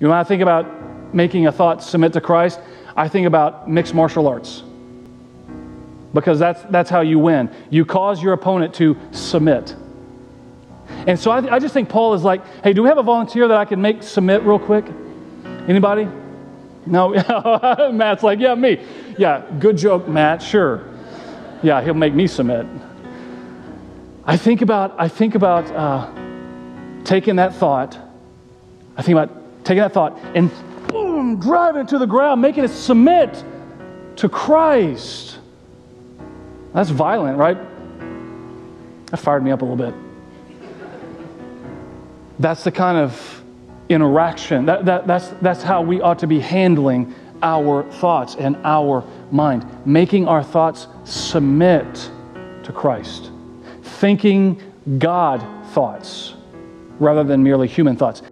You know, when I think about making a thought submit to Christ, I think about mixed martial arts. Because that's, that's how you win. You cause your opponent to submit. And so I, I just think Paul is like, hey, do we have a volunteer that I can make submit real quick? Anybody? No, Matt's like, yeah, me. Yeah, good joke, Matt, sure. Yeah, he'll make me submit. I think about, I think about uh, taking that thought, I think about taking that thought and boom, driving it to the ground, making it submit to Christ. That's violent, right? That fired me up a little bit. That's the kind of interaction, that, that, that's, that's how we ought to be handling our thoughts and our mind, making our thoughts submit to Christ, thinking God thoughts rather than merely human thoughts.